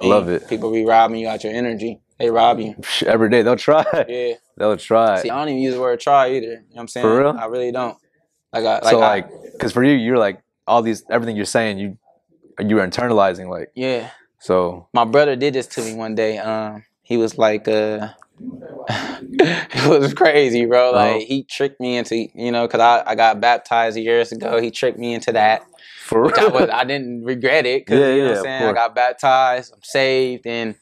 I love it. People be robbing you out your energy. They rob you. Every day they'll try. Yeah. They'll try. See, I don't even use the word try either. You know what I'm saying? For real? I really don't. Like, I, like, so like, because for you, you're like all these everything you're saying, you you're internalizing. Like, yeah. so My brother did this to me one day. Um, he was like, uh, it was crazy, bro. Like, Uh-huh. he tricked me into, you know, because I, I got baptized years ago. He tricked me into that. For which I, was, I didn't regret it because Yeah, you know yeah, what I'm saying. I got baptized, I'm saved, and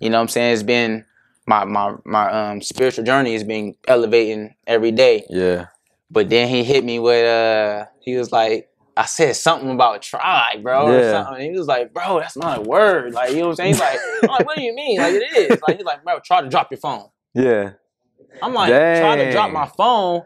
you know what I'm saying. It's been my my my um spiritual journey is being elevating every day. yeah, But then he hit me with uh, he was like. I said something about try, bro, or Yeah. something. And he was like, bro, that's not a word. Like, you know what I'm saying? He's like, I'm like, what do you mean? Like, it is. Like, he's like, bro, try to drop your phone. yeah, I'm like, try to drop my phone.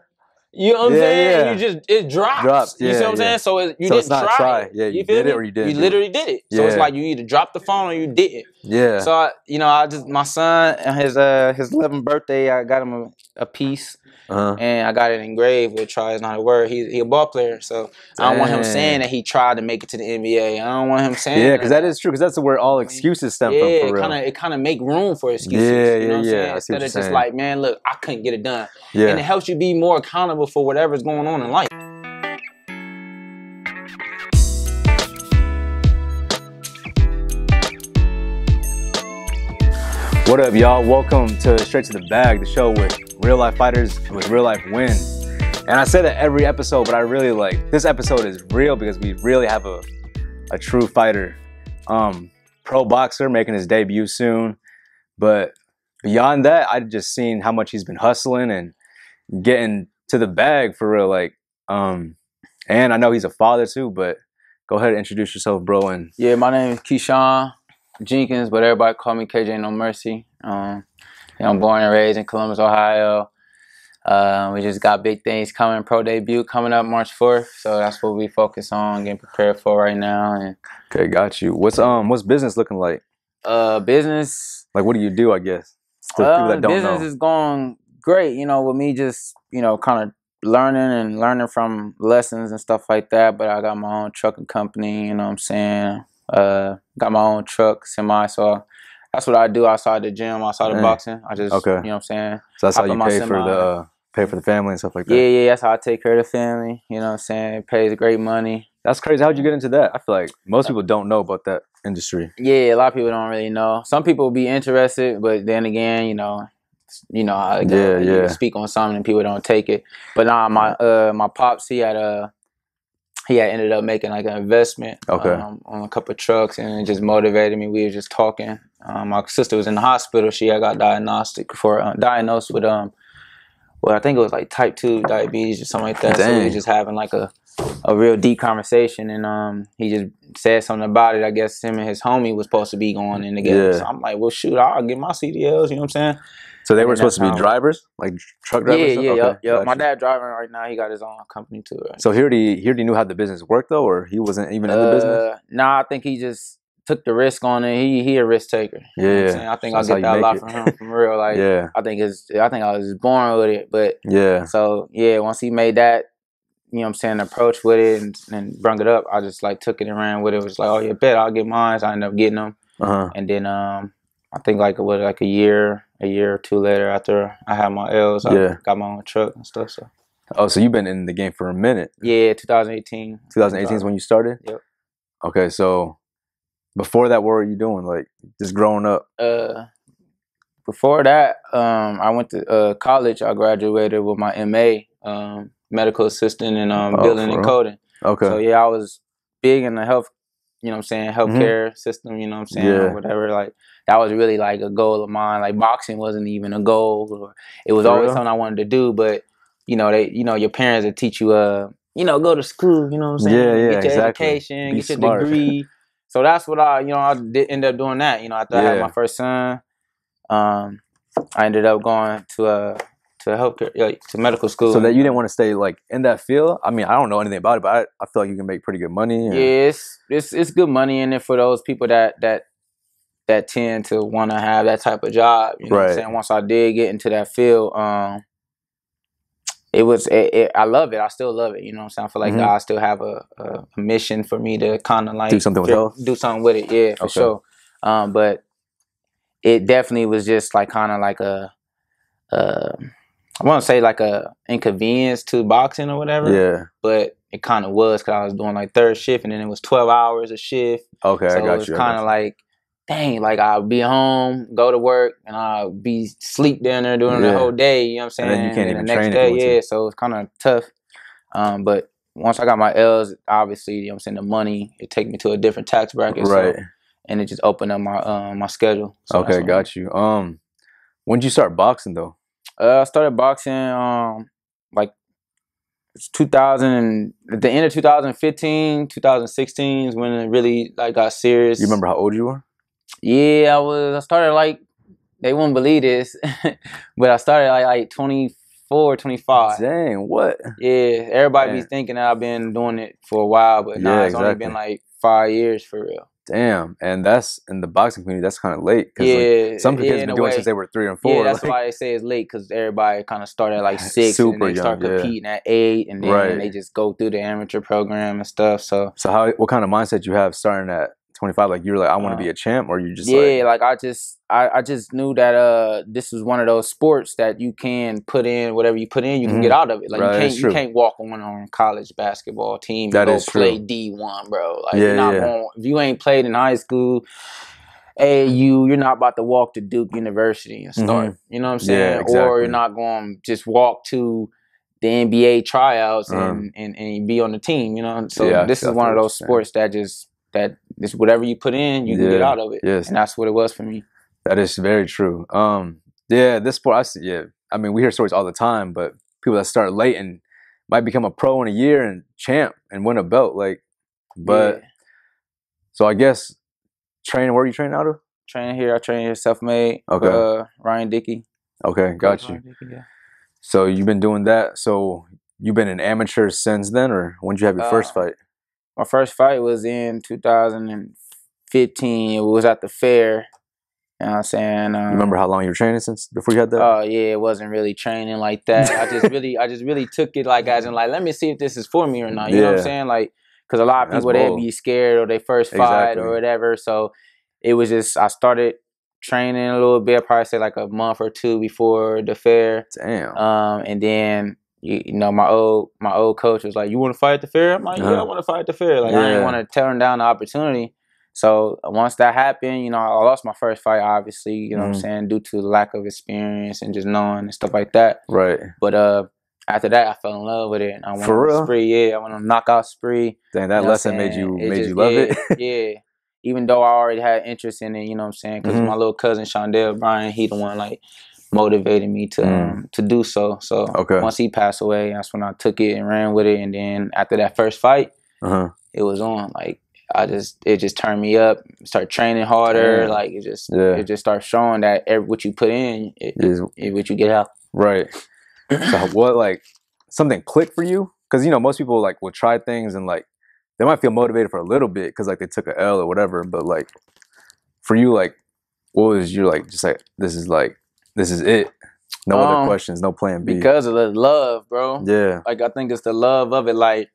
You know what I'm Yeah, saying? yeah. You just it drops. Drops, you see what I'm yeah. saying? So it, you So didn't try. try. Yeah, you feel did it or you didn't You literally did it. So it's like you either dropped the phone or you didn't. yeah. So I, you know, I just my son his uh his 11th birthday, I got him a, a piece uh-huh. and I got it engraved with try is not a word. He he a ball player, so I don't want him saying that he tried to make it to the NBA. I don't want him saying Yeah, because that is true. Because that's where all excuses stem yeah, from. it kind of it kind of make room for excuses. Yeah, you know yeah, what I'm yeah. saying? I see what Instead of just like, man, look, I couldn't get it done, Yeah. and it helps you be more accountable for whatever's going on in life. What up, y'all? Welcome to Straight to the Bag, the show with real life fighters with real life wins. And I say that every episode, but I really like this episode is real because we really have a, a true fighter, um, pro boxer making his debut soon. But beyond that, I just seen how much he's been hustling and getting to the bag for real. Like, um, and I know he's a father too. But go ahead and introduce yourself, bro. And Yeah, my name is Keyshawn Jenkins, but everybody call me KJ No Mercy. Um, I'm born and raised in Columbus, Ohio. Uh, we just got big things coming, pro debut coming up March 4th. So that's what we focus on, getting prepared for right now. And okay, got you. What's um, what's business looking like? uh, business, Like, what do you do? I guess for people uh, that don't business know. is going great. You know, with me just you know kind of learning and learning from lessons and stuff like that. But I got my own trucking company. You know what I'm saying? Uh, got my own truck, semi. So that's what I do outside the gym, outside of boxing. I just Okay. you know what I'm saying? so that's how hop you in my pay for the uh, pay for the family and stuff like that. Yeah, yeah. That's how I take care of the family. You know what I'm saying? It pays great money. That's crazy. How'd you get into that? I feel like most people don't know about that industry. Yeah, a lot of people don't really know. Some people will be interested, but then again, you know, you know, I, Yeah, you yeah. speak on something and people don't take it. But nah, my uh my pops he had a he had ended up making like an investment Okay. um, on a couple of trucks and it just motivated me. We were just talking. Um, my sister was in the hospital. She had got diagnostic for uh, diagnosed with um well I think it was like type two diabetes or something like that. So we were just having like a a real deep conversation and um he just said something about it. I guess him and his homie was supposed to be going in together. Yeah. So I'm like, well shoot, I'll get my CDLs, you know what I'm saying? So they were supposed to be that's drivers, like truck drivers. yeah, Okay, yeah, yeah. got My dad driving right now, he got his own company too. Right? So he already he already knew how the business worked though, or he wasn't even in the business. Uh, Nah, I think he just took the risk on it. He he a risk taker. You know what I'm Yeah. I think that's I'll get that a lot it. from him from real. Like yeah, I think it's I think I was born with it. But yeah, so yeah, once he made that, you know what I'm saying, approach with it and, and brung it up, I just like took it and ran with it. It was like, oh yeah, bet I'll get mine. So I ended up getting them. uh huh. And then um I think like what like a year, a year or two later after I had my L's, I Yeah. got my own truck and stuff. So Oh, so you've been in the game for a minute. yeah, 2018. 2018 is when you started. Yep. Okay, so before that, what were you doing? Like just growing up. uh before that um i went to uh college i graduated with my ma um medical assistant in um Oh, billing and coding Okay. so yeah i was big in the health you know what i'm saying healthcare system you know what i'm saying Mm-hmm. Yeah. or whatever like that was really like a goal of mine like boxing wasn't even a goal or it was For always real? something i wanted to do but you know they you know your parents would teach you uh you know go to school you know what i'm saying Yeah, yeah, get your exactly. education Be get your smart. degree so that's what I, you know, I did end up doing that. You know, after I had my first son, um, I ended up going to a to healthcare like, to medical school. So that you didn't want to stay like in that field. I mean, I don't know anything about it, but I, I feel like you can make pretty good money. and- yeah, it's it's it's good money in it for those people that that that tend to want to have that type of job. You know what Right. I'm saying? Once I did get into that field, um, it was it, it, I love it. I still love it. You know what I'm saying? I feel like Mhm. God still have a, a, mission for me to kind of like Do something with health? Do something with it. Yeah, for Okay. sure. Um, but it definitely was just like kind of like a, I want to say like a inconvenience to boxing or whatever. Yeah. But it kind of was because I was doing like third shift and then it was twelve hours a shift. Okay, so I got it was kind of like, dang, like I'll be home, go to work, and I'll be sleep down there doing Yeah. the whole day. You know what I'm saying? And then you can't even the next train day, yeah. So it's kind of tough. Um, but once I got my L's, obviously, you know what I'm saying, the money, it take me to a different tax bracket. so- right. and it just opened up my um my schedule. So okay, got you. Um, when did you start boxing though? Uh, I started boxing um like it's 2000 and at the end of 2015, 2016 is when it really like got serious. You remember how old you were? Yeah, I was. I started like they wouldn't believe this, but I started like like 24, 25. Dang, what? Yeah, everybody be thinking that I've been doing it for a while, but nah, Yeah, it's only been like five years for real. Damn, and that's in the boxing community. That's kind of late. 'cause, like, Yeah, some yeah, kids in been doing since they were three and four. Yeah, that's like- why they say it's late because everybody kind of started at like six, and Super then they start young, yeah. competing at eight, and then Right. they just go through the amateur program and stuff. So So how? What kind of mindset you have starting at 25? Like you were like, I want to Uh, be a champ, or you just yeah, like, like, I just I, I just knew that uh this was one of those sports that you can put in whatever you put in, you can Mhm. get out of it. Like Right, you can't you can't walk on on college basketball team That and go is play true. D one, bro. Like Yeah, you're not yeah. going if you ain't played in high school. AAU, you're not about to walk to Duke University and start. You know what I'm Mm-hmm. Yeah, saying? Or you're not going to just walk to the NBA tryouts Uh-huh. and, and, and be on the team, you know? So Yeah, this is one of those sports that just that is whatever you put in, you can get out of it. yes. And that's what it was for me. That is very true. Um, yeah, this sport, I see, yeah. I mean, we hear stories all the time, but people that start late and might become a pro in a year and champ and win a belt, like. But Yeah. so I guess training. Where are you training out of? training here, I train here self made. Okay. Uh, Ryan Dickey. Okay, got you. Dickey, yeah. So you've been doing that. So you've been an amateur since then, or when did you have your first Uh, fight? My first fight was in 2015. It was at the fair. You know what I'm saying? Um, remember how long you were training since before you had that? Oh yeah, it wasn't really training like that. I just really, I just really took it like as in like, let me see if this is for me or not. You know what I'm saying? Like, because a lot of people they be scared or they first fight Exactly. or whatever. So it was just I started training a little bit. I'd probably say like a month or two before the fair. Damn. Um, and then you, you know my old my old coach was like, "You want to fight the fair?" I'm like, "Yeah, I Uh-huh. want to fight the fair." Like I didn't want to turn down the opportunity. So once that happened, you know, I lost my first fight, obviously, you know what I'm saying, due to lack of experience and just knowing and stuff like that. right. But uh, after that, I fell in love with it. And I went For on real? spree. Yeah, I went on a knockout spree. Dang, that you know lesson made you It made just- you love yeah, it. yeah. Even though I already had interest in it, you know what I'm saying? Because Mhm. my little cousin Shondell Bryan, he the one like motivated me to Mm. um, to do so. So Okay. once he passed away, that's when I took it and ran with it. And then after that first fight, uh-huh. it was on. Like I just it just turned me up, start training harder. Like it just Yeah. it just starts showing that every, what you put in, it, Is it, what you get out. right. So what like something clicked for you? Because you know most people like will try things and like they might feel motivated for a little bit because like they took a L or whatever. But like for you, like what was you like? Just like this is like this is it. No other Um, questions. No plan B. Because of the love, bro. yeah. Like I think it's the love of it, like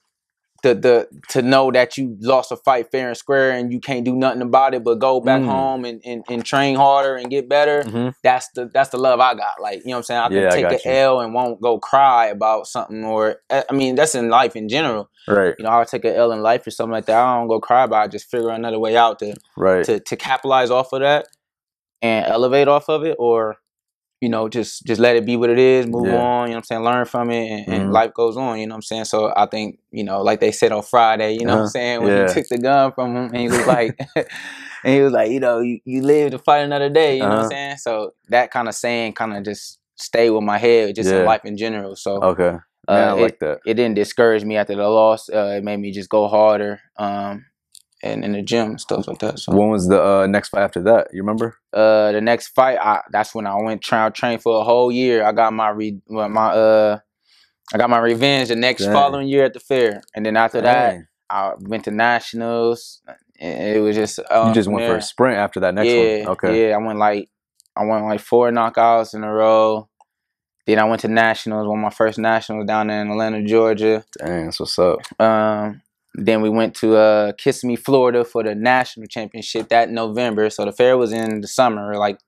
the the to know that you lost a fight fair and square and you can't do nothing about it but go back Mm. home and, and, and train harder and get better. Mhm. That's the that's the love I got. Like, you know what I'm saying? I can Yeah, I take an you. L and won't go cry about something or I I mean, that's in life in general. Right. You know, I'll take an L in life or something like that. I don't go cry about it, I just figure another way out to Right. to to capitalize off of that and elevate off of it or you know just just let it be what it is move Yeah. on you know what i'm saying learn from it and, and Mhm. life goes on you know what i'm saying so i think you know like they said on friday you know Uh-huh. i'm saying when Yeah. he took the gun from him and he was like and he was like you know you, you live to fight another day you know what Uh-huh. i'm saying so that kind of saying kind of just stay with my head just Yeah. in life in general so Okay. uh, Man, I it, like that. it didn't discourage me after the loss uh, it made me just go harder um and in the gym and stuff like that so When was the uh, next fight after that? You remember? uh the next fight I that's when I went try train for a whole year. I got my re my uh I got my revenge the next Dang. following year at the fair. And then after that I went to nationals. And it was just uh, you just went for a sprint after that next yeah, one. Okay. Yeah, I went like I went like four knockouts in a row. Then I went to nationals, won my first nationals down there in Atlanta, Georgia. Dang, that's what's up. Um then we went to uh, Kissimmee, Florida for the national championship that November. So the fair was in the summer, like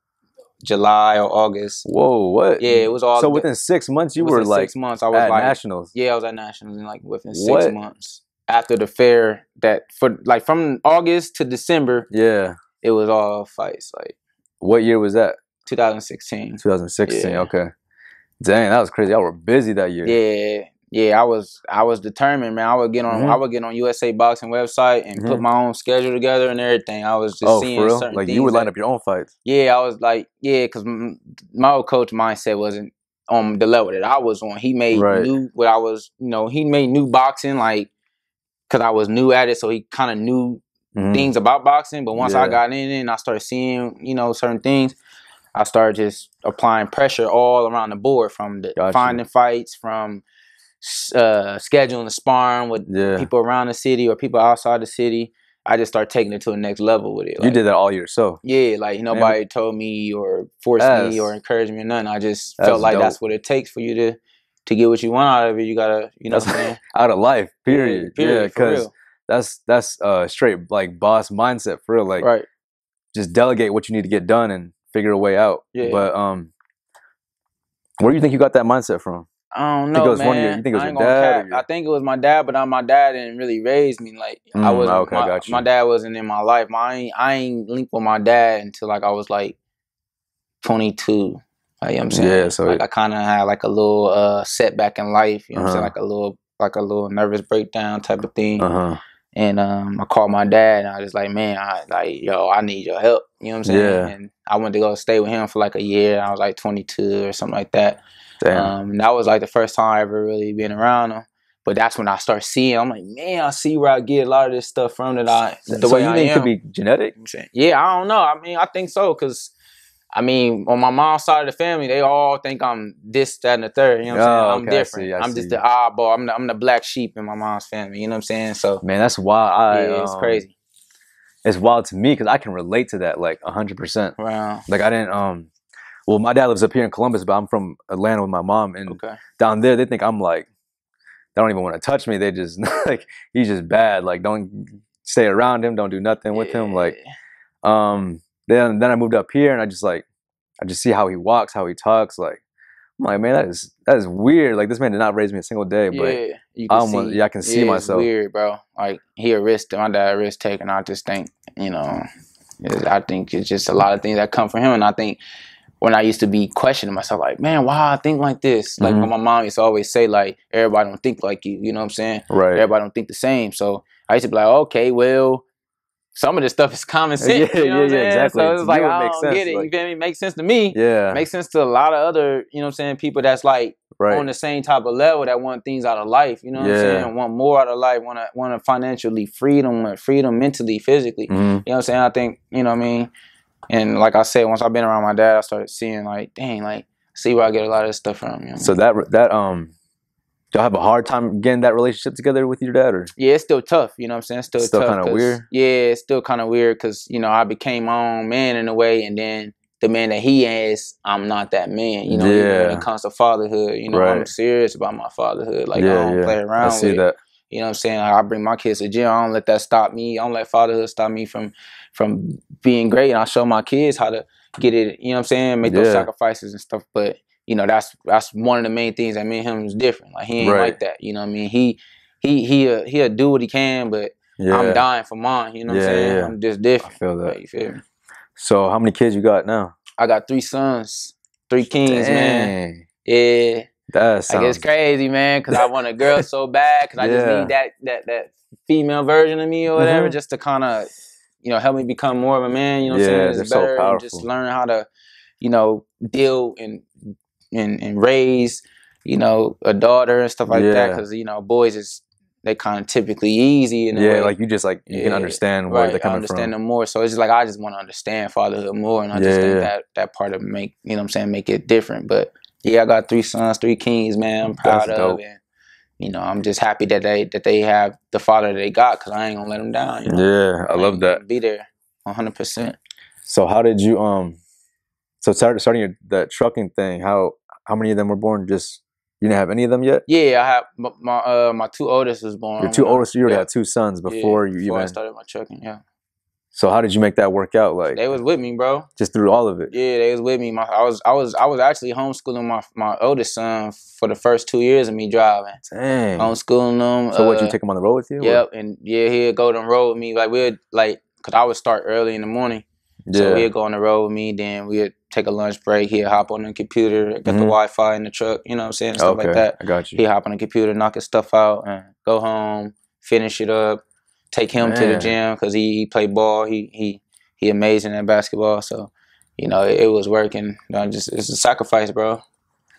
July or August. Whoa, what? Yeah, it was all. So within six months, you were like six months. I was at like, nationals. yeah, I was at nationals in like within six What? months after the fair. That for like from August to December, Yeah. it was all fights. Like What year was that? 2016. 2016. Yeah. Okay. Dang, that was crazy. Y'all were busy that year. Yeah, yeah, I was I was determined, man. I would get on Mhm. I would get on USA Boxing website and put Mhm. my own schedule together and everything. I was just oh, seeing for real? certain Like things you would line that- up your own fights. Yeah, I was like, yeah, because my old coach mindset wasn't on the level that I was on. He made Right. new what I was, you know, he made new boxing like because I was new at it, so he kind of knew Mhm. things about boxing. But once I got in it and I started seeing, you know, certain things, I started just applying pressure all around the board from the Gotcha. finding fights, from uh, scheduling the sparring with Yeah. people around the city or people outside the city. I just start taking it to the next level with it. you did that all yourself. yeah, like nobody told me or forced That's- me or encouraged me or nothing. I just felt like dope. that's what it takes for you to to get what you want out of it. You gotta, you know, what I'm saying? Out of life. Period. period, yeah, because that's that's uh straight like boss mindset for real. Like right? just delegate what you need to get done and figure a way out. Yeah. But um, where do you think you got that mindset from? I don't know, man. one your- you think it was I your dad your- I think it was my dad, but uh, my dad didn't really raise me. Like I Mm, wasn't. okay, my, my dad wasn't in my life. My I ain't, I ain't linked with my dad until like I was like 22. Like, you know what I'm saying? Yeah, so like it- I kind of had like a little uh setback in life. You know what I'm saying? Uh-huh. Like a little like a little nervous breakdown type of thing. Uh huh. And um, I called my dad, and I was just like, "Man, I like, yo, I need your help." You know what I'm saying? Yeah. And I went to go stay with him for like a year. I was like 22 or something like that. Um, and that was like the first time I ever really been around him. But that's when I start seeing. I'm like, man, I see where I get a lot of this stuff from that I the so way you I think it am. could be genetic? Yeah, I don't know. I mean, I think so because. I mean, on my mom's side of the family, they all think I'm this, that, and the third. You know what I'm Oh, saying? I'm okay, I different. see, I I'm just the oddball. I'm the, I'm the black sheep in my mom's family. You know what I'm saying? So Man, that's wild. I, yeah, it's um, crazy. It's wild to me because I can relate to that like hundred percent. Wow. Like I didn't um. Well, my dad lives up here in Columbus, but I'm from Atlanta with my mom, and Okay. down there they think I'm like they don't even want to touch me. They just like he's just bad. Like don't stay around him. Don't do nothing with him. Like um. Then then I moved up here, and I just like I just see how he walks, how he talks. Like I'm like, man, that is that is weird. Like this man did not raise me a single day, but yeah, you I almost- see. yeah, I can see myself. weird, bro. Like he a risk. My dad a risk taking. I just think, you know, I think it's just a lot of things that come from him, and I think when I used to be questioning myself, like, man, why I think like this? Like Mhm. when my mom used to always say, like, everybody don't think like you. You know what I'm saying? right. Everybody don't think the same. So I used to be like, okay, well. Some of this stuff is common sense. Yeah, you know what yeah, yeah, saying? exactly. So it's like you, it I don't sense, get it. like- you feel me? Makes sense to me. Yeah. Makes sense to a lot of other, you know what I'm saying, people that's like right. on the same type of level that want things out of life. You know what Yeah. I'm saying? Want more out of life. Want to want to financially freedom, want freedom mentally, physically. Mhm. You know what I'm saying? I think you know what I mean. And like I said, once I've been around my dad, I started seeing like, dang, like see where I get a lot of this stuff from. You know? So that that um, y'all have a hard time getting that relationship together with your dad, or yeah, it's still tough. You know what I'm saying? It's still, Still tough. kinda 'cause- weird? Yeah, it's still kind of weird because you know I became my own man in a way, and then the man that he is, I'm not that man. You know, even when it comes to fatherhood, you know, I'm serious about my fatherhood. Like I yeah, don't yeah, play around I with see it. that. You know what I'm saying? Like, I bring my kids to gym. I don't let that stop me. I don't let fatherhood stop me from from being great. And I show my kids how to get it. You know what I'm saying? Make those sacrifices and stuff. But you know that's that's one of the main things that me and him is different. Like he ain't Right. like that. You know what I mean? He he he uh, he'll do what he can, but Yeah, I'm dying for mine. You know what Yeah, I'm saying? yeah. I'm just I different. feel that. Like, you feel me? So how many kids you got now? I got three sons, three kings, man. Dang, Yeah. That Like sounds it's crazy, man, because I want a girl so bad, because I just need that that that female version of me or whatever, Mhm. just to kind of, you know, help me become more of a man. You know what Yeah, I'm saying? It's so better and just learn how to, you know, deal and and and raise, you know, a daughter and stuff like that. Yeah. Because you know, boys is they kind of typically easy and yeah, way. like you just like you can understand where right, they're coming I understand from. them more. So it's just like I just want to understand fatherhood more, and I just think yeah. that that part of make you know what I'm saying make it different. But yeah, I got three sons, three kings, man. I'm proud That's of, dope. and you know I'm just happy that they that they have the father they got because I ain't gonna let them down. You know? Yeah, I love that. Be there, 100. percent So how did you um? So started starting your that trucking thing. How how many of them were born just You didn't have any of them yet. Yeah, I have my my, uh, my two oldest was born. Your two I- oldest, you already yeah, had two sons yeah, before you before I started my trucking. Yeah, So how did you make that work out? Like they was with me, bro. just through all of it. Yeah, they was with me. My, I was I was I was actually homeschooling my my oldest son for the first two years of me driving. Dang. Homeschooling them. so what? You uh, take him on the road with you? or- Yep, and yeah, he'd go on the road with me. Like we'd like, cause I would start early in the morning. Yeah. So he'd go on the road with me. Then we'd take a lunch break. He'd hop on the computer, get the Mhm. Wi-Fi in the truck. You know what I'm saying? Stuff okay. like that. I got you. He'd hop on the computer, knock his stuff out, and go home, finish it up, take him to the gym because he he played ball. He he he amazing at basketball. So you know it, it was working. I just it's a sacrifice, bro.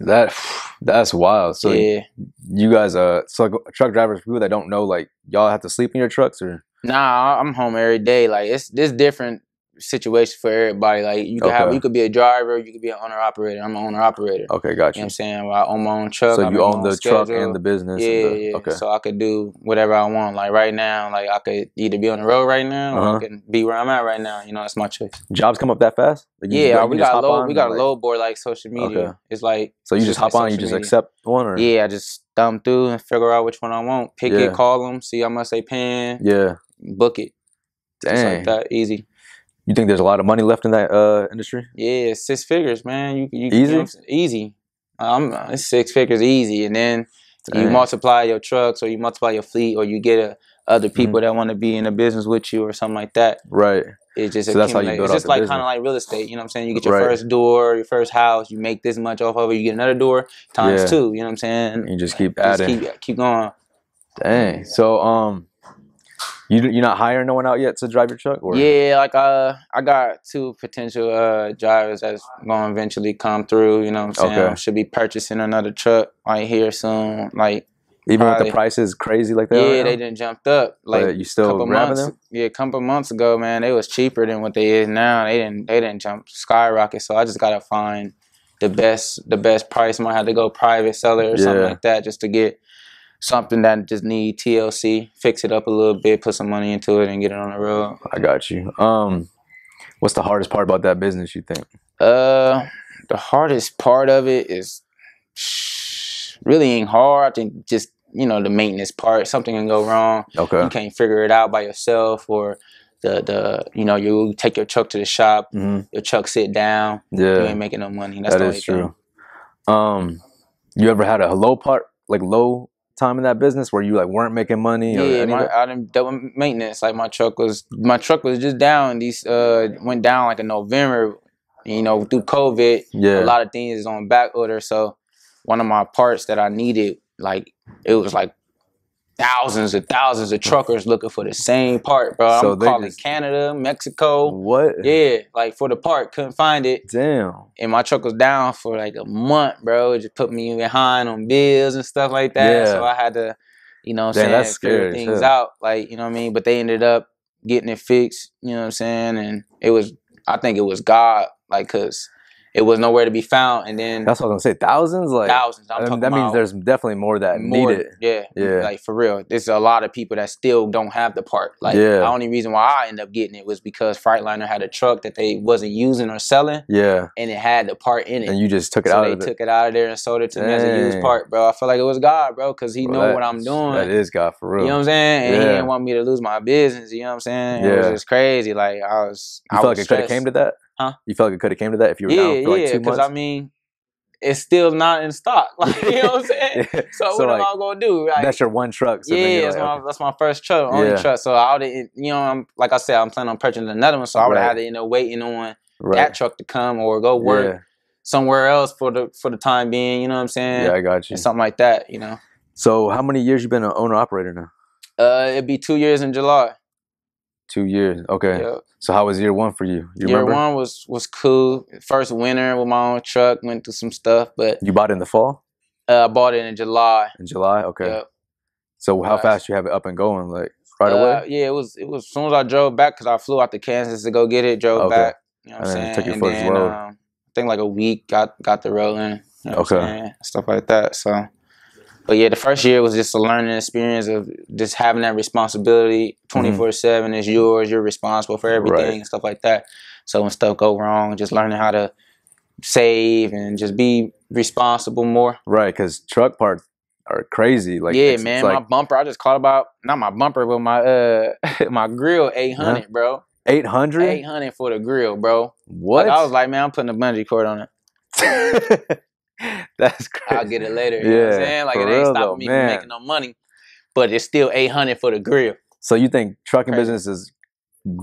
That that's wild. So yeah. you guys, uh, so truck drivers, people that don't know, like y'all have to sleep in your trucks or Nah, I'm home every day. Like it's this different situation for everybody. Like you could have you could be a driver, you could be an owner operator. I'm an owner operator. okay, got You know what I'm saying? Well, I own my own truck. so I you own the truck and the business. yeah, the, yeah. Okay. So I could do whatever I want. Like right now, like I could either be on the road right now or Uh-huh. I can be where I'm at right now. You know, it's my choice. Jobs come up that fast? Like, you just Yeah, we got a on We got a like- load board like social media. Okay. It's like So you just like hop on, and you just media. accept one, or Yeah, I just thumb through and figure out which one I want. Pick Yeah. it, call them, see how much they paying, yeah. book it. Just like that, easy. You think there's a lot of money left in that uh industry? Yeah, six figures, man. You you Easy? you know easy. Um, it's six figures easy, and then you multiply your trucks, or you multiply your fleet, or you get a, other Mm-hmm. people that want to be in a business with you, or something like that. Right. It just So that's how you build It's just like kind of like real estate. You know what I'm saying? You get your Right. first door, your first house, you make this much off of it. You get another door times Yeah. two. You know what I'm saying? You just keep Just adding. keep keep going. Dang. So um, you you're not hiring no one out yet to drive your truck, or Yeah, like uh, I got two potential uh drivers that's gonna eventually come through. You know what I'm saying? Okay. I should be purchasing another truck right here soon. Like even with the prices crazy like are. yeah, now? they didn't jumped up. Like But you still couple grabbing months, them? Yeah, a couple months ago, man, they was cheaper than what they is now. They didn't they didn't jump skyrocket. So I just gotta find the best the best price. Might have to go private seller or something like that just to get something that just need TLC, fix it up a little bit, put some money into it, and get it on the road. I got you. Um, what's the hardest part about that business? You think? Uh, the hardest part of it is really ain't hard. I think just you know the maintenance part. Something can go wrong. Okay. You can't figure it out by yourself, or the the you know you take your truck to the shop, hmm your truck sit down, you Yeah, ain't making no money. That's that the is thing. true. Um, you ever had a low part, like low time in that business where you like weren't making money? or Yeah, my? I dealt with maintenance. Like my truck was my truck was just down. These uh went down like in November. You know, through COVID, yeah. a lot of things is on back order. So one of my parts that I needed, like it was like thousands and thousands of truckers looking for the same part, bro. So I'm calling just- Canada, Mexico. what? Yeah, like for the part, couldn't find it. Damn. And my truck was down for like a month, bro. It just put me behind on bills and stuff like that. Yeah. So I had to, you know what Damn, I'm that's saying, figure scary things hell. out. Like, you know what I mean? But they ended up getting it fixed, you know what I'm saying? And it was I think it was God, like cause it was nowhere to be found. And then That's what I was gonna say. Thousands, like thousands. I'm I mean, talking that means there's definitely more that more, need it. Yeah, Yeah. Like for real, there's a lot of people that still don't have the part. Like Yeah. the only reason why I ended up getting it was because Freightliner had a truck that they wasn't using or selling, Yeah, and it had the part in it. and you just took it so out they of it. took it out of there and sold it to me as a used part, bro. I feel like it was God, bro, because He Bro, know what I'm doing. That is God for real. You know what I'm saying? And He didn't want me to lose my business. You know what I'm saying? Yeah. It was just crazy. Like I was, You I feel was like it could have came to that? Huh? You feel like it could have came to that if you were yeah, down for like yeah. two Because months? I mean, it's still not in stock. Like you know what I'm saying? Yeah. So, So, what am I gonna do? Like, That's your one truck. So yeah, that's, like, my, okay. that's my first truck, only Yeah. truck. So I would, you know, I'm like I said, I'm planning on purchasing another one. So I would Right. have to end up waiting on right. that truck to come or go work Yeah. somewhere else for the for the time being. You know what I'm saying? yeah, I got you. and something like that. You know, So how many years you been an owner operator now? uh, it'd be two years in July. Two years. Okay. Yeah. So how was year one for you? You Year remember? one was was cool. First winter with my own truck, went through some stuff, but You bought it in the fall uh, I bought it in July. in July. Okay. Yeah. So how Nice. fast you have it up and going? Like right Uh, away? Yeah, it was. It was as soon as I drove back because I flew out to Kansas to go get it. Drove Okay. back. You know what I'm saying? took your first then, load. um, I think like a week got got the rolling. You know Okay. Stuff like that. So, but yeah, the first year was just a learning experience of just having that responsibility. Twenty four seven is yours. You're responsible for everything Mm-hmm. Right. and stuff like that. So when stuff go wrong, just learning how to save and just be responsible more. Right, because truck parts are crazy. Like yeah, it's- it's man, like my bumper. I just caught about not my bumper, but my uh my grill eight hundred, bro. eight hundred. Eight hundred for the grill, bro. What? Like, I was like, man, I'm putting a bungee cord on it. That's crazy. I'll get it later. You know what I'm Yeah, saying? Like it ain't stopping though, me man. from making no money. But it's still eight hundred for the grill. So you think trucking Crazy. business is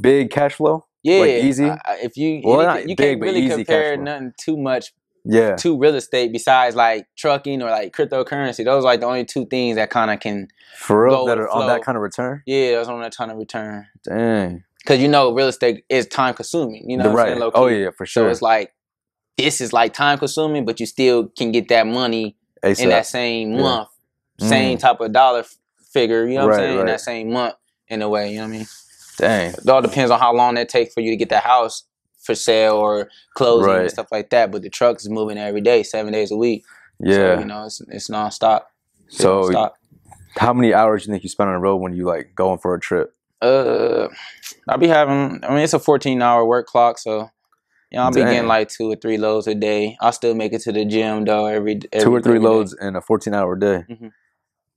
big cash flow? Yeah, like easy? I- if you Well, not you big, can't but really easy cash compare nothing too much Yeah. to real estate besides like trucking or like cryptocurrency. Those are like the only two things that kind of can For real, that are on that kind of return. yeah, that's on that ton of return. Dang. Because you know real estate is time consuming. You know right. saying? Oh yeah, for sure. So sure. it's like this is like time consuming, but you still can get that money ASAP. in that same Yeah. month, same type of dollar f- figure. You know what Right, I'm saying? In that same month, in a way. You know what I mean? Dang. It all depends on how long that takes for you to get that house for sale or closing Right. and stuff like that. But the truck is moving every day, seven days a week. Yeah. So, you know, it's it's nonstop. It's So, nonstop. how many hours do you think you spend on the road when you like going for a trip? Uh, I'll be having. I mean, it's a 14 hour work clock, so you know, I'll be Dang. getting like two or three loads a day. I'll still make it to the gym though every, every Two or three every day. loads in a 14 hour day. Mhm.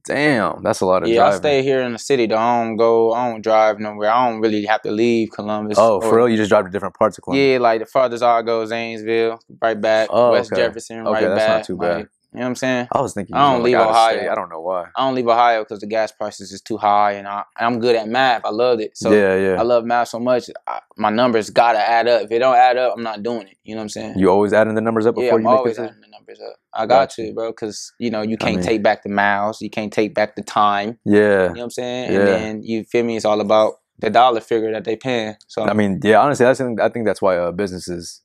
Damn, that's a lot of Yeah, I stay here in the city though. I don't go. I don't drive nowhere. I don't really have to leave Columbus. oh, for or- real? You just drive to different parts of Columbus? Yeah, like the farthest I go, Zanesville, right back. Oh, West okay. Jefferson, Okay, right that's not back. too bad. Like, you know what I'm saying? I was thinking. I don't leave Ohio. state. I don't know why. I don't leave Ohio because the gas prices is too high, and I, I'm good at math. I loved it. So yeah, yeah. I love math so much. I, my numbers gotta add up. If it don't add up, I'm not doing it. You know what I'm saying? you always adding the numbers up before yeah, I'm you make always adding the numbers up. I got Gotcha. to, bro, because you know you can't mean- take back the miles. You can't take back the time. Yeah. You know what I'm saying? Yeah. And then you feel me? It's all about the dollar figure that they paying. So I mean, yeah. Honestly, that's I think that's why uh, business is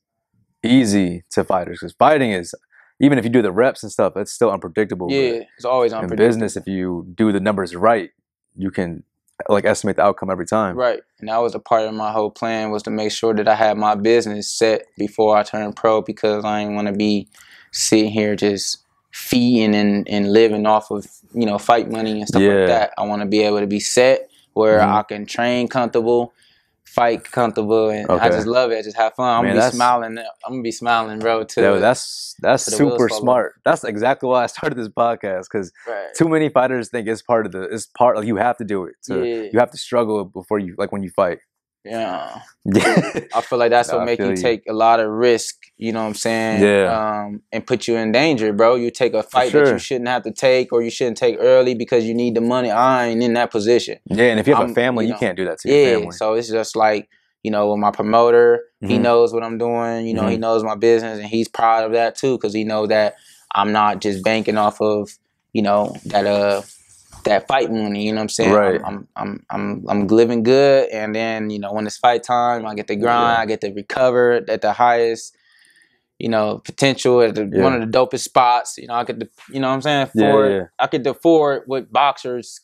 easy to fighters because fighting is even if you do the reps and stuff, it's still unpredictable. yeah, it's always unpredictable. in business, if you do the numbers right, you can like estimate the outcome every time. Right. And that was a part of my whole plan was to make sure that I had my business set before I turned pro because I didn't want to be sitting here just feeding and, and living off of, you know, fight money and stuff Yeah. like that. I want to be able to be set where Mhm. I can train comfortable, fight comfortable, and I just love it. I Just have fun. I'm Man, gonna be smiling. I'm gonna be smiling, bro. Too. Yeah, that's that's super smart. That's exactly why I started this podcast because right. too many fighters think it's part of the it's part like you have to do it. So Yeah. you have to struggle before you like when you fight. Yeah. I feel like that's Nah, what make you you. take a lot of risk, you know what I'm saying? Yeah. Um, and put you in danger, bro. You take a fight that you shouldn't have to take or you shouldn't take early because you need the money. I ain't in that position. yeah, and if you have I'm- a family, you you, can't do that to your Yeah. family. So it's just like, you know, with my promoter, he Mhm. knows what I'm doing. You know, he Mhm. knows my business and he's proud of that too because he know that I'm not just banking off of, you know, that uh that fight money, you know what I'm saying? Right. I'm, I'm I'm I'm living good and then, you know, when it's fight time, I get to grind. I get to recover at the highest, you know, potential at the, one of the dopest spots. You know, I could the you know what I'm saying? Afford. I could afford what boxers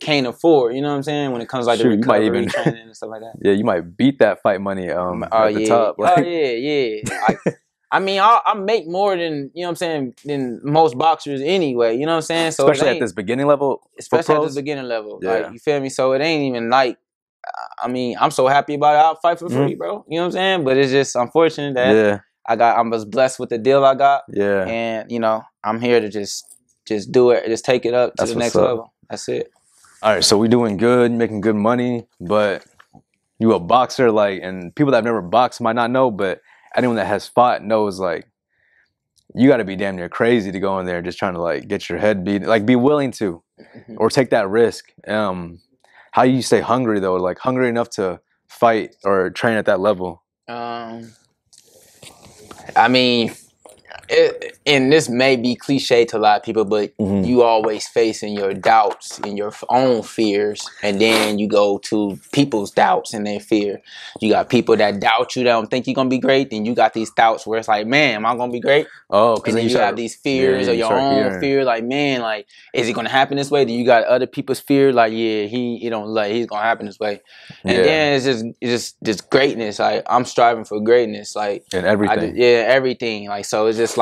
can't afford, you know what I'm saying? When it comes like Shoot, the you might recovery even- training and stuff like that. Yeah, you might beat that fight money um Oh at the yeah. top. oh yeah, yeah. I, I mean, I, I make more than you know what I'm saying than most boxers anyway. You know what I'm saying? So especially at this beginning level. especially at this beginning level. Yeah. Like you feel me? So it ain't even like. I mean, I'm so happy about it. I'll fight for free, mm-hmm. bro. You know what I'm saying? But it's just unfortunate that Yeah, I got. I was blessed with the deal I got, yeah. and you know, I'm here to just just do it, just take it up to That's the next up. level. That's it. All right, so we doing good, making good money, but you a boxer, like, and people that have never boxed might not know, but anyone that has fought knows, like, you got to be damn near crazy to go in there just trying to like get your head beat, like, be willing to, Mhm. or take that risk. Um, how you stay hungry though, like hungry enough to fight or train at that level. Um, I mean, it, and this may be cliche to a lot of people, but Mhm. you always facing your doubts and your own fears, and then you go to people's doubts and their fear. You got people that doubt you, that don't think you're gonna be great. Then you got these doubts where it's like, man, am I gonna be great? Oh, because then you, start- have these fears yeah, or your start own hearing. fear, like, man, like, is it gonna happen this way? Then you got other people's fear, like, yeah, he, he don't like, he's gonna happen this way. And Yeah. then it's just, it's just, just greatness. Like, I'm striving for greatness. Like, and everything. just, yeah, everything. Like so, it's just like,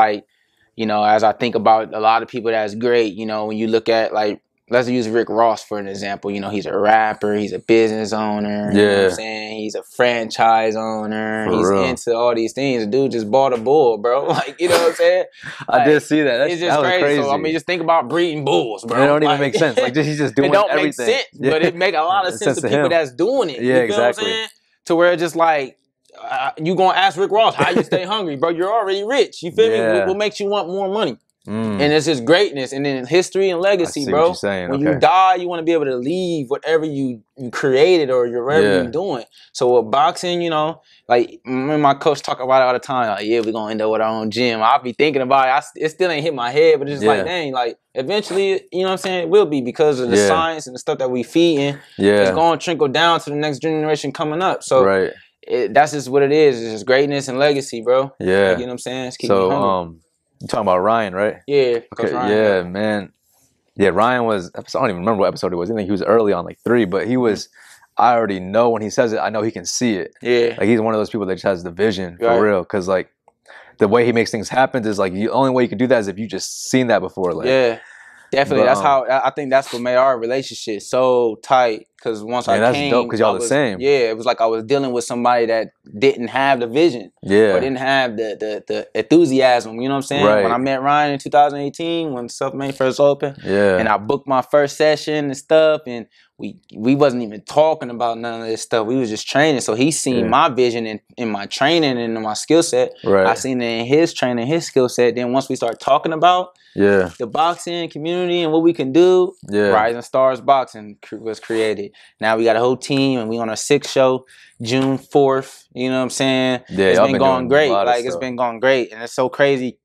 you know, as I think about a lot of people that's great, you know, when you look at like let's use Rick Ross for an example. You know, he's a rapper, he's a business owner. You know what Yeah. I'm saying? He's a franchise owner. For he's real. into all these things. The dude just bought a bull, bro. Like, you know what I'm saying? I did see that. That's, it's just that was crazy. crazy. So I mean, just think about breeding bulls, bro. it don't even make sense. Like just, he's just doing it don't everything. make sense, but it make a lot of sense sense to people him. that's doing it. Yeah, you feel what I'm exactly. saying? To where it's just like uh, you gonna ask Rick Ross how you stay hungry, bro? You're already rich. You feel me? Yeah. What, what makes you want more money? Mm, And it's just greatness, and then history and legacy, bro. what you're saying. When okay. you die, you want to be able to leave whatever you, you created or your whatever Yeah. you're doing. So with boxing, you know, like me my coach talk about it all the time. Like, yeah, we're gonna end up with our own gym. I'll be thinking about it. it. I, it still ain't hit my head, but it's just Yeah. like, dang, like eventually, you know what I'm saying? It will be because of the Yeah. science and the stuff that we feeding. It's yeah. it's going to trickle down to the next generation coming up. So right. It, that's just what it is. It's just greatness and legacy, bro. Yeah. You know what I'm saying? So um, you talking about Ryan, right? yeah. Okay. Ryan. Yeah, man. Yeah, Ryan was. I don't even remember what episode it was. I think he was early on, like three. But he was. I already know when he says it. I know he can see it. Yeah. Like he's one of those people that just has the vision for Right. real. Because like the way he makes things happen is like the only way you can do that is if you just seen that before. Like yeah, definitely. But, that's um, how I think that's what made our relationship so tight. Because once Man, I that's came, dope 'cause y'all I the same. Yeah, it was like I was dealing with somebody that didn't have the vision yeah, or didn't have the, the the enthusiasm. You know what I'm saying? Right. When I met Ryan in 2018, when Self Made first opened, yeah, and I booked my first session and stuff, and we we wasn't even talking about none of this stuff. We was just training. So he seen Yeah. my vision in, in my training and in my skill set. right. I seen it in his training, his skill set. Then once we start talking about yeah, the boxing community and what we can do, yeah, Rising Stars Boxing was created. Now we got a whole team, and we on our sixth show, June fourth. You know what I'm saying? yeah. it's been, been going great. Like it's been going great, and it's so crazy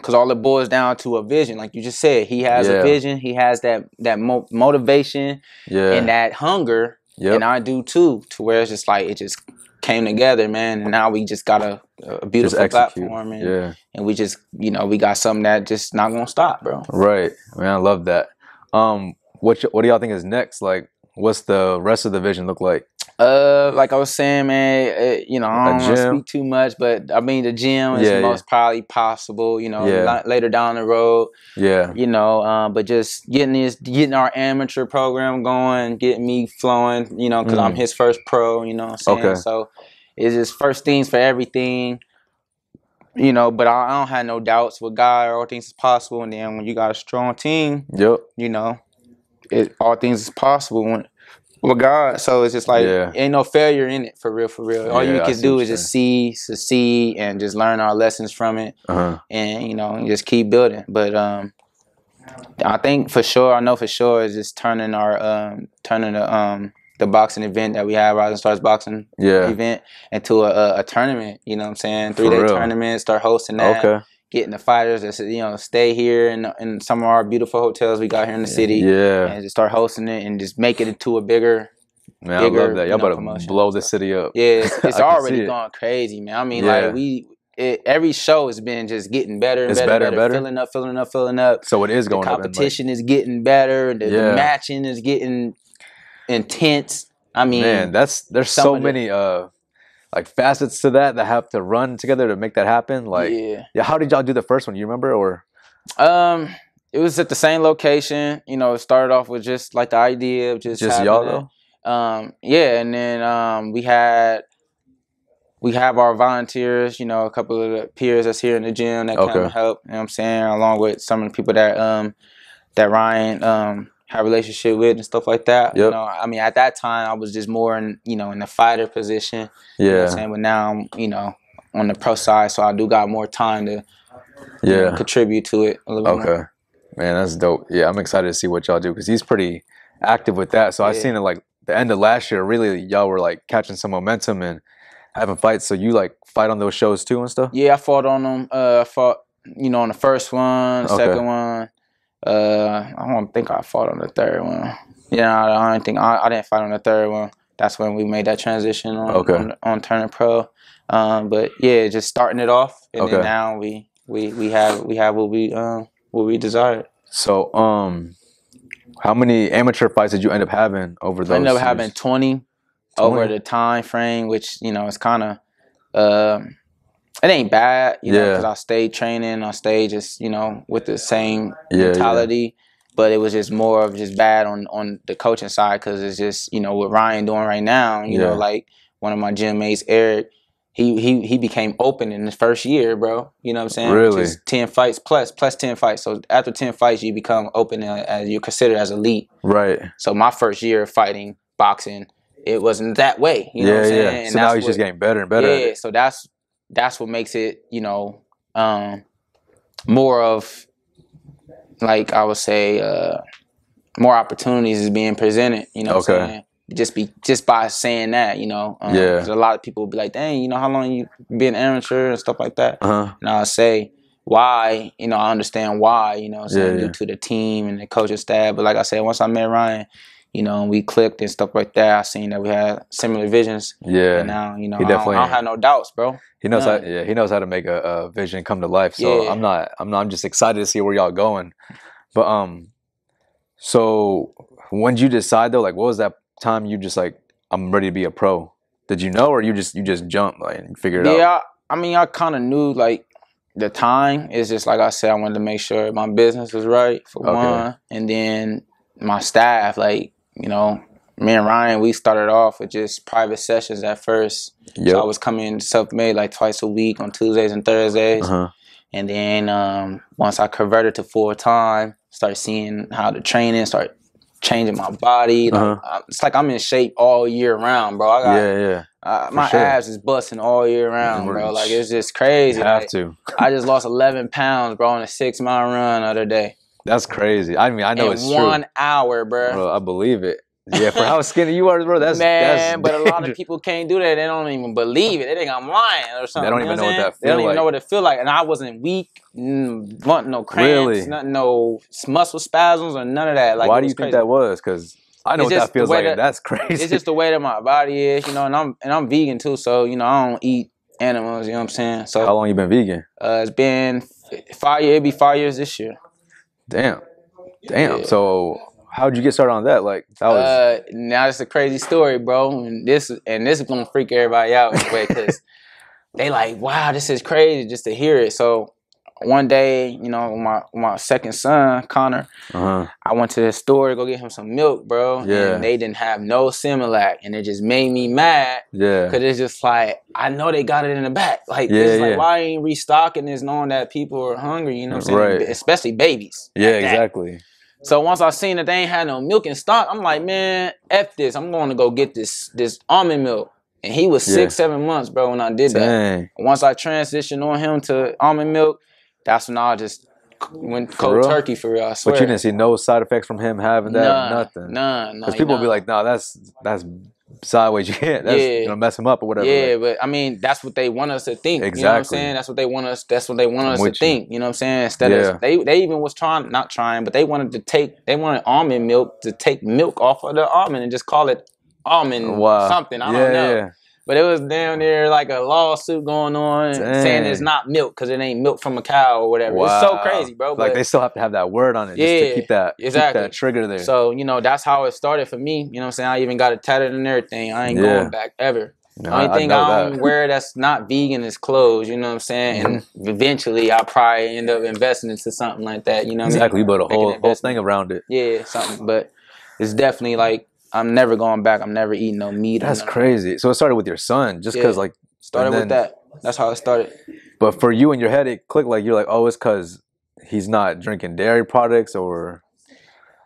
because all it boils down to a vision. Like you just said, he has Yeah. a vision. He has that that mo- motivation yeah, and that hunger, yep. and I do too. To where it's just like it just came together, man. And now we just got a, a beautiful platform, and, Yeah, and we just you know we got something that just not gonna stop, bro. right. Man, I love that. Um, what what do y'all think is next? Like, what's the rest of the vision look like? Uh, like I was saying, man, uh, you know, I don't speak too much, but I mean, the gym is Yeah, yeah. most probably possible, you know, Yeah. later down the road, Yeah, you know, um, but just getting this, getting our amateur program going, getting me flowing, you know, because I'm Mm. his first pro, you know what I'm saying? Okay. So it's just first things for everything, you know, but I, I don't have no doubts with God, all things is possible. And then when you got a strong team, yep, you know, it all things is possible when with God. So it's just like Yeah. ain't no failure in it for real, for real. All Yeah, you can do is just see, succeed, and just learn our lessons from it, uh-huh. and you know, just keep building. But um, I think for sure, I know for sure, is just turning our um, turning the um the boxing event that we have, Rising Stars Boxing yeah, event, into a, a, a tournament. You know what I'm saying? For Three day real. tournament. Start hosting that okay, getting the fighters to you know stay here in, in some of our beautiful hotels we got here in the city yeah. and just start hosting it and just make it into a bigger Man, I bigger, love that. you Y'all know, better promotion blow the city up. yeah it's, it's already see it. going crazy man i mean Yeah. like we it, every show has been just getting better and It's better, better and and better, better? filling up filling up filling up So it is the going up. and, like, competition is getting better the, the matching is getting intense i mean man, that's there's so of the- many uh like facets to that that have to run together to make that happen. Like, yeah. yeah how did y'all do the first one? You remember or? um it was at the same location you know it started off with just like the idea of just Just y'all though? um yeah and then um we had we have our volunteers you know a couple of the peers that's here in the gym that Okay. and help you know what i'm saying along with some of the people that um that ryan um have a relationship with and stuff like that you know i mean at that time i was just more in you know in the fighter position you know what Yeah, i'm saying but now i'm you know on the pro side so i do got more time to you know, yeah. contribute to it a little bit. Okay, man, that's dope. Yeah, I'm excited to see what y'all do because he's pretty active with that. So I Yeah. seen it like the end of last year. Really, y'all were like catching some momentum and having fights. So you like fight on those shows too and stuff. Yeah, I fought on them. Uh, I fought, you know, on the first one, Okay. second one. Uh, I don't think I fought on the third one. Yeah, I, don't think I, I didn't fight on the third one. That's when we made that transition on Okay. on, on turning pro. Um, but yeah, just starting it off, and Okay. then now we we we have we have what we um what we desired. So um, how many amateur fights did you end up having over those? I ended up having 20, over the time frame, which you know is kind of um, it ain't bad, you know, because I stayed training, I stayed just you know with the same Yeah, yeah. mentality. but it was just more of just bad on on the coaching side because it's just you know what Ryan doing right now. You Yeah. know, like one of my gym mates, Eric. He, he he became open in his first year, bro. You know what I'm saying? Really? Just ten fights plus plus ten fights. So after ten fights, you become open uh, as you're considered as elite. Right. So my first year of fighting boxing, it wasn't that way. You know yeah, what I'm saying? yeah. And So now he's just getting better and better yeah, so that's that's what makes it, you know, um, more of like I would say, uh, more opportunities is being presented. You know, what I'm Okay. saying? just be just by saying that, you know, um, Yeah. a lot of people will be like, "Dang, you know, how long you been amateur and stuff like that." Uh-huh. And I'll say why, you know, I understand why, you know, what I'm Yeah, due yeah. to the team and the coaching staff. But like I said, once I met Ryan, you know, and we clicked and stuff like that, I seen that we had similar visions. Yeah. And now, you know, He I, don't, definitely- I don't have no doubts, bro. He knows how. Yeah, he knows how to make a, a vision come to life. So Yeah. I'm not. I'm not. I'm just excited to see where y'all going. But um, so when did you decide though? Like, what was that time you just like, I'm ready to be a pro? Did you know, or you just you just jumped like and figured it out? Yeah, I, I mean, I kind of knew like the time. is just like I said, I wanted to make sure my business was right for Okay. one, and then my staff. Like you know, me and Ryan, we started off with just private sessions at first. Yep. So I was coming self-made like twice a week on Tuesdays and Thursdays, uh-huh. and then um, once I converted to full time, start seeing how the training start changing my body. Like, Uh-huh. It's like I'm in shape all year round, bro. I got Yeah, yeah. uh, my sure. abs is busting all year round, bro. Like it's just You crazy. have Like, to. I just lost 11 pounds, bro, on a six mile run the other day. That's crazy. I mean, I know it's one true. hour, bro. Bro, I believe it. Yeah, for how skinny you are, bro. That's Man, that's but a lot of people can't do that. They don't even believe it. They think I'm lying or something. They don't you even know what that saying? They don't feel even know what it feel like. And I wasn't weak, want no cramps, Really? nothing, no muscle spasms or none of that. Like, Why do you was think that was? Because I know It's what that feels like. that- that's crazy. It's just the way that my body is, you know, and I'm and I'm vegan too, so you know I don't eat animals. You know what I'm saying? So how long you been vegan? Uh, it's been five years. It'll be five years this year. Damn. Damn. Yeah. So how'd you get started on that? Like that was Uh, now it's a crazy story, bro. And this and this is gonna freak everybody out in a way because they like, wow, this is crazy just to hear it. So one day, you know, my my second son Connor, uh-huh. I went to the store to go get him some milk, bro. Yeah. And they didn't have no Similac, and it just made me mad Yeah. Cause it's just like I know they got it in the back. Like Yeah, it's yeah. like why ain't restocking this knowing that people are hungry, you know what I'm saying? Right. Especially babies. Yeah, that. exactly. So once I seen that they ain't had no milk in stock, I'm like, man, F this. I'm going to go get this this almond milk. And he was Yeah. six, seven months, bro, when I did that. Once I transitioned on him to almond milk, that's when I just went cold real? turkey for real. I swear. But you didn't see no side effects from him having that, none, nothing. None. Because people will be none. like, "Nah, that's that's sideways. You can't. That's Yeah. gonna mess him up or whatever." Yeah, Like, but I mean, that's what they want us to think. You know what I'm Exactly. saying? That's what they want us. That's what they want us to you. think. You know what I'm saying? Instead Yeah. of they, they even was trying, not trying, but they wanted to take, they wanted almond milk to take milk off of the almond and just call it almond wow. something. I yeah, don't know. But it was down there like a lawsuit going on saying it's not milk because it ain't milk from a cow or whatever. It's so crazy, bro. Like they still have to have that word on it just Yeah, to keep that keep exactly. that trigger there. so you know that's how it started for me. You know what I'm saying? I even got it tatted and everything. I ain't Yeah. going back ever. No, The only thing know I, don't that. wear that's not vegan is clothes, you know what I'm saying? And eventually I'll probably end up investing into something like that, you know what exactly. I mean? You build a whole whole thing around it. Yeah, something. But it's definitely like I'm never going back. I'm never eating no meat. That's crazy. So it started with your son, just because Yeah. like. Started and with that. That's how it started. But for you in your head, it clicked like you're like, oh, it's because he's not drinking dairy products, or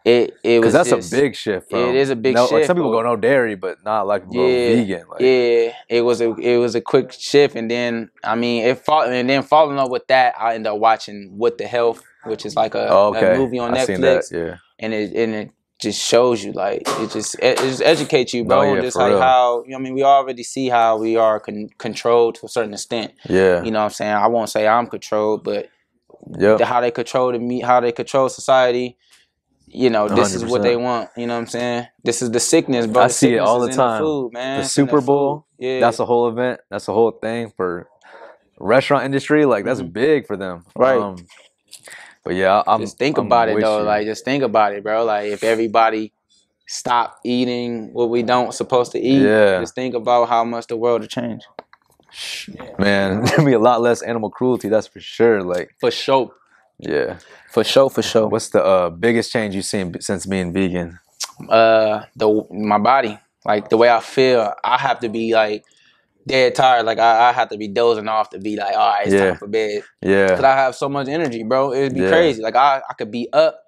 It it was because that's just- a big shift. From, it is a big no, Like shift, some people go no dairy, but not like go Yeah, vegan. Like, yeah, it was a it was a quick shift, and then I mean it fall, and then following up with that, I ended up watching What the Health, which is like a, Oh, okay. a movie on Netflix. seen that. Yeah. and it and it just shows you like it just it just educates you, bro. No, yeah, just like real. how you know, I mean, we already see how we are con- controlled to a certain extent. Yeah. You know what I'm saying? I won't say I'm controlled, but Yep. the, how they control the me, how they control society. You know, this is what they want. You know what I'm saying? This is the sickness, bro. I The see it all the time. food, man. The Super. Bowl, Yeah, That's a whole event. That's a whole thing for restaurant industry. Like that's Mhm. big for them. Right. Um, but yeah, I'm just think I'm about it though. you. Like just think about it, bro. Like if everybody stop eating what we don't supposed to eat, Yeah. just think about how much the world would change. man, there'd be a lot less animal cruelty. That's for sure. Like For sure. Yeah. For sure, for sure. What's the uh, biggest change you've seen since being vegan? uh the my body like the way i feel i have to be like dead tired like i, I have to be dozing off to be like all right it's Yeah. time for bed Yeah. because i have so much energy bro it'd be Yeah. crazy like i i could be up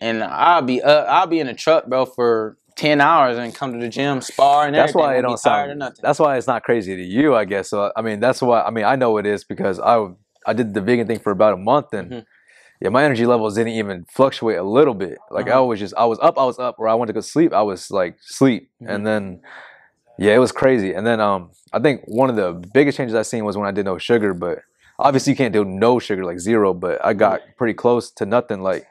and i'll be up i'll be in the truck bro for 10 hours and come to the gym spar and That's everything, why it don't tired or sound. That's why it's not crazy to you, I guess. So I mean, that's why. I mean, I know it is because I I did the vegan thing for about a month and. Mhm. Yeah, my energy levels didn't even fluctuate a little bit. Like I Uh-huh. was just, I was up, I was up. Where I went to go sleep, I was like sleep, Mhm. and then, yeah, it was crazy. And then, um, I think one of the biggest changes I seen was when I did no sugar. But obviously, you can't do no sugar, like zero. But I got pretty close to nothing, like,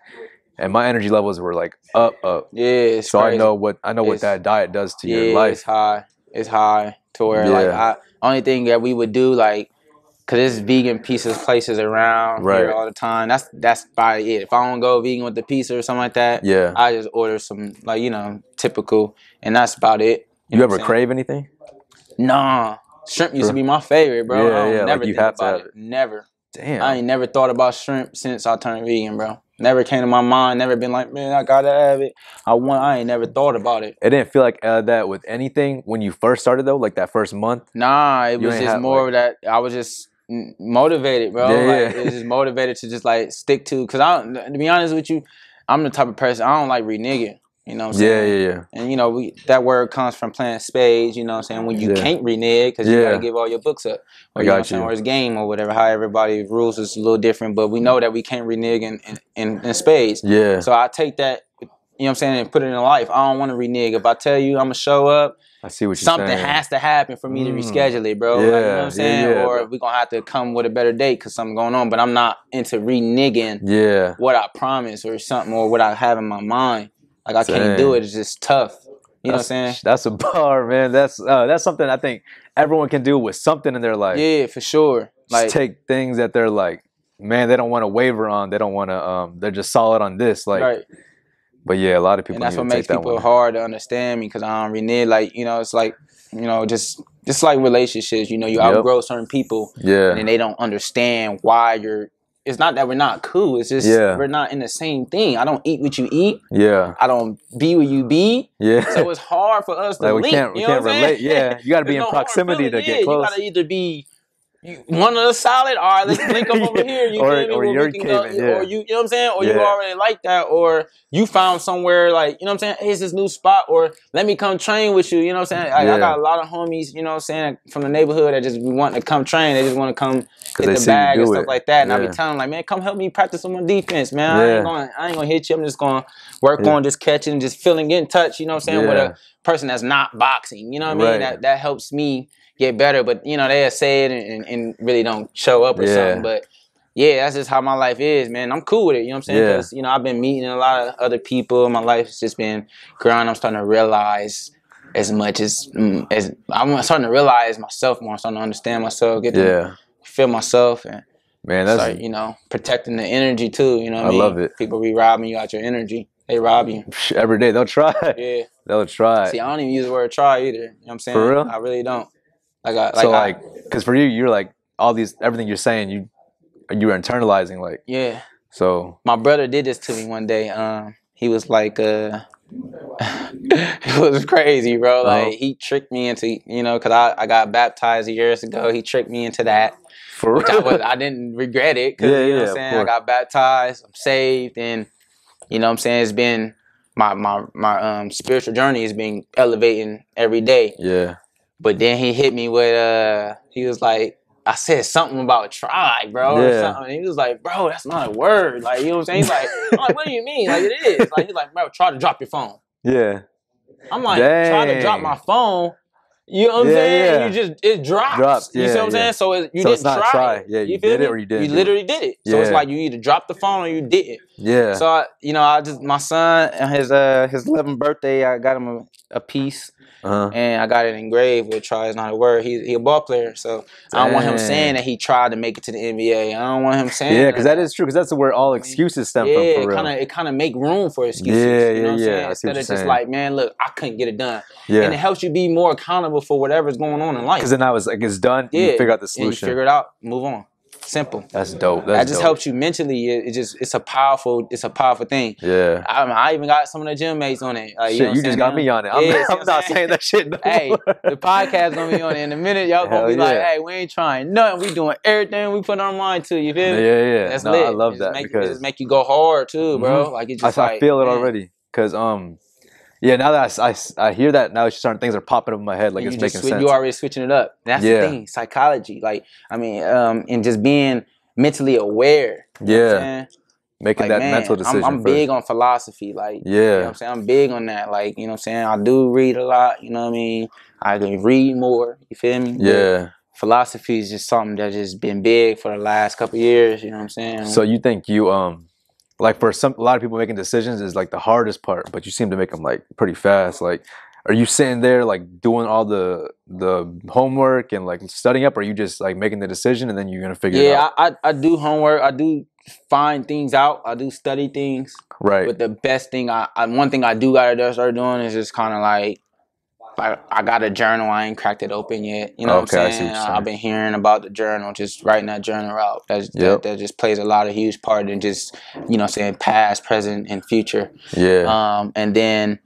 and my energy levels were like up, up. yeah it's So I know what I know what that diet does to yeah, your life. it's high. It's high to where like I only thing that we would do like cause there's vegan pieces places around Right. here all the time. That's that's about it. If I don't go vegan with the pizza or something like that, Yeah. I just order some like you know typical, and that's about it. You know ever what I'm saying? crave anything? Nah, shrimp used to be my favorite, bro. Yeah, yeah, like never you think have to have it. Never. Damn. I ain't never thought about shrimp since I turned vegan, bro. Never came to my mind. Never been like, man, I gotta have it. I want. I ain't never thought about it. it didn't feel like uh, that with anything when you first started though, like that first month. Nah, it was just more of that. I was just motivated, bro. Yeah, like, yeah. It was just motivated to just like stick to. Cause I, don't- to be honest with you, I'm the type of person I don't like reneging. You know what I'm Yeah, saying? yeah, yeah. And you know, we that word comes from playing spades. You know what I'm saying? When you Yeah. can't renege, because you Yeah. gotta give all your books up. I Or, you know what got I'm saying? you. Or it's game or whatever. How everybody rules is a little different, but we know that we can't renege in in, in, in spades. Yeah. So I take that. You know what I'm saying? And put it in life. I don't want to renege. If I tell you I'm gonna show up, I see what you're something saying. has to happen for me to Mm. reschedule it, bro. like, you know what Yeah, I'm saying? yeah, or bro. we're gonna have to come with a better date because something going on. But I'm not into reneging yeah. what I promise or something or what I have in my mind. Like I can't do it. It's just tough. You know what I'm saying? That's, That's a bar, man. That's uh, that's something I think everyone can do with something in their life. yeah, for sure. Just Like take things that they're like, man, they don't want to waver on. They don't want to. Um, they're just solid on this. Like, right. but yeah, a lot of people. and that's what makes that people one. hard to understand me because I don't renege. Like you know, it's like you know, just just like relationships. You know, you Yep. outgrow certain people, Yeah. and then they don't understand why you're. It's not that we're not cool. It's just Yeah. we're not in the same thing. I don't eat what you eat. Yeah. I don't be where you be. Yeah. So it's hard for us to like we link. can't we can't what relate. Yeah. You got to be in no proximity to get yeah, close. You gotta either be you, one of the solid. All right, let's link up over here. You Or- or you're can go- caving, yeah. Or you, you know what I'm saying? Or you already like that, or you found somewhere like you know what I'm saying. Hey, it's this new spot, or let me come train with you. You know what I'm saying? Like, Yeah. I got a lot of homies. You know what I'm saying from the neighborhood that just want to come train. They just want to come hit they the bag and stuff it. like that. And I Yeah. be telling them like, man, come help me practice on my defense, man. I ain't gonna I ain't gonna hit you. I'm just gonna work Yeah. on just catching, and just feeling, getting touch. You know what I'm saying? With a person that's not boxing. You know what I mean? Right. That that helps me get better. But you know, they say it and, and, really don't show up or Yeah. something. But yeah, that's just how my life is, man. I'm cool with it. You know what I'm saying? Yeah. Because you know, I've been meeting a lot of other people. My life has just been growing. I'm starting to realize as much as mm, as I'm starting to realize myself more. I'm starting to understand myself, get to Yeah. feel myself, and Man, that's start, you know, protecting the energy too. You know what I, I mean? love it. People be robbing you out your energy. They rob you. every day they'll try. Yeah. They'll try. See, I don't even use the word try either. You know what I'm saying? For real? I really don't. Like, I, like, so like, because for you, you're like all these everything you're saying, you you were internalizing like yeah. so. My brother did this to me one day. Um, he was like, uh, it was crazy, bro. Like, Oh. he tricked me into, you know, cause I, I got baptized years ago. He tricked me into that. For which I, real. was, I didn't regret it because Yeah, you know yeah, what I'm saying. I got baptized, I'm saved, and you know what I'm saying. It's been my my my um spiritual journey is being elevating every day. yeah. But then he hit me with uh, he was like. I said something about try, bro, or something. He was like, bro, that's not a word. Like, you know what I'm saying? He's like, I'm like, what do you mean? Like, it is. Like, he's like, bro, try to drop your phone. Yeah. I'm like, try to drop my phone. You know what I'm Yeah, saying? yeah. You just it drops. Drops, you see what I'm yeah. saying? So it, you So didn't try. try. Yeah, you feel did it or you didn't You literally did it. So it's like you either dropped the phone or you didn't. Yeah. So I, you know, I just my son his uh his 11th birthday, I got him a, a piece uh-huh. and I got it engraved with try is not a word. He he a ball player, so I don't want him saying that he tried to make it to the NBA. I don't want him saying Yeah, because that is true. Because that's where all excuses stem yeah, from. it kind of it kind of make room for excuses. Yeah, you know yeah, what I'm yeah. saying? Instead of just saying. like, man, look, I couldn't get it done. Yeah, And it helps you be more accountable for whatever's going on in life. Because then I was like, it's done. Yeah, You figure out the and you solution. figure it out, move on. Simple. That's dope. That's that just dope. helps you mentally. It, it just it's a powerful it's a powerful thing. Yeah. I, I even got some of the gym mates on it. Like, shit, know you just saying? got me on it. I'm, Yeah, I'm not saying? saying that shit. No Hey, the podcast gonna be on it in a minute. Y'all Hell gonna be like, hey, we ain't trying nothing. We doing everything we put our mind to. You yeah, feel me? yeah, yeah. That's no, lit. I love that make, it just make you go hard too, bro. Like it just I like, feel it man, already. Cause um, yeah. Now that I I hear that now, it's certain things are popping up in my head. Like it's you just making swi- sense. You already switching it up. That's Yeah. the thing. Psychology. Like I mean, um, and just being mentally aware. Yeah. making Like, that man, mental decision. I'm, I'm big on philosophy. Like you know what Yeah. I'm saying? I'm big on that. Like, you know what I'm saying? I do read a lot, you know what I mean? I can read more, you feel me? But Yeah. Philosophy is just something that's just been big for the last couple years, you know what I'm saying? So you think you um, like for some a lot of people making decisions is like the hardest part, but you seem to make them like pretty fast. Like, are you sitting there like doing all the the homework and like studying up, or are you just like making the decision and then you're gonna figure it yeah, out? I, I, I do homework. I do find things out. I do study things. right. But the best thing I, I one thing I do gotta start doing is just kind of like, like I got a journal. I ain't cracked it open yet. You know Okay, I what I'm saying? saying. I've been hearing about the journal, just writing that journal out. That's, Yep. that that just plays a lot of huge part in just you know saying past, present, and future. yeah. Um, and then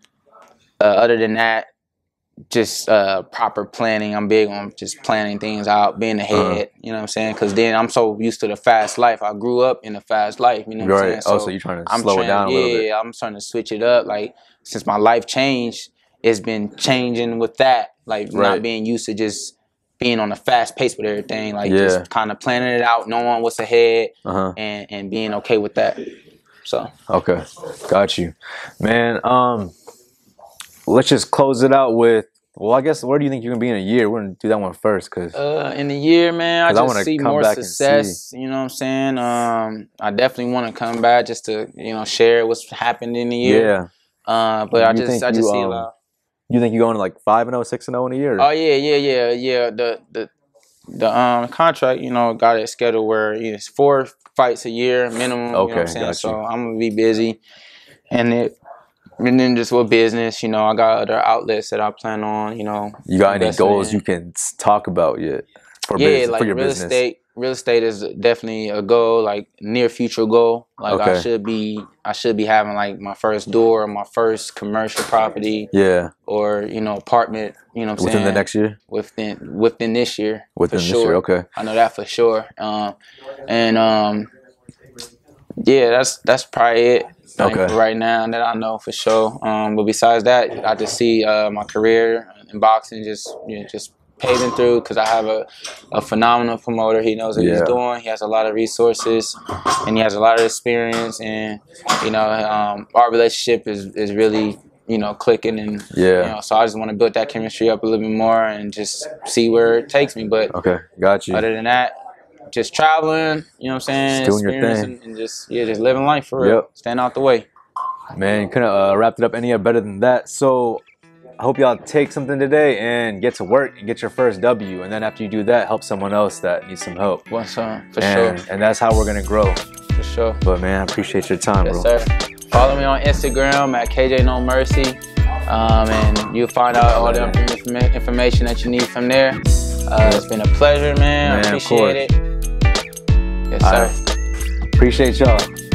uh, other than that, just uh, proper planning. I'm big on just planning things out, being ahead. Uh-huh. You know what I'm saying? Because then I'm so used to the fast life. I grew up in a fast life. You know what I'm right. saying? oh, so you're trying to I'm slow trying, it down a yeah, little bit. I'm starting to switch it up. Like since my life changed, it's been changing with that. Like Right. not being used to just being on a fast pace with everything. Like Yeah. just kind of planning it out, knowing what's ahead, Uh huh. and and being okay with that. So Okay, got you, man. Um, let's just close it out with. Well, I guess where do you think you're gonna be in a year? We're gonna do that one first, cause uh, in a year, man, I I just wanna see more success. You know what I'm saying? Um, I definitely want to come back just to you know share what's happened in the year. yeah. Uh, but I just I just you, see a um, lot. You think you're going to like five and 0, 6 and zero in a year? Oh yeah, yeah, yeah, yeah. The the the um contract, you know, got it scheduled where it's four fights a year minimum. you know Okay, I'm saying? So. I'm gonna be busy, and it. And then just with business, you know, I got other outlets that I plan on, you know. you got any goals in. you can talk about yet for yeah, business like for your real business? estate. Real estate is definitely a goal, like near future goal. Like I should be, I should be having like my first door, my first commercial property, Yeah, or you know, apartment. You know, what I'm within the next year. within within this year. Within for this sure. year, okay. I know that for sure. Um, and um, yeah, that's that's probably it. like, Okay. right now that I know for sure. Um, but besides that, I just see uh, my career in boxing just you know, just paving through because I have a, a phenomenal promoter. He knows what Yeah. he's doing. He has a lot of resources and he has a lot of experience. And you know, um, our relationship is is really you know clicking and Yeah. you know, so I just want to build that chemistry up a little bit more and just see where it takes me. But Okay, got you. other than that, just traveling, you know what I'm saying? Just doing your Experiencing And just yeah, just living life for real. Yep. Staying out the way. Man, couldn't uh, wrapped it up any better than that. So I hope y'all take something today and get to work and get your first W. And then after you do that, help someone else that needs some help. What's up? For and, sure. and that's how we're gonna grow. For sure. But man, I appreciate your time, bro. Yes, bro. sir. Follow me on Instagram at KJ No Mercy. Um, and you'll find out all the informa- information that you need from there. Uh, it's been a pleasure, man. Man, I of course. appreciate it. Yes, sir. right. Appreciate y'all.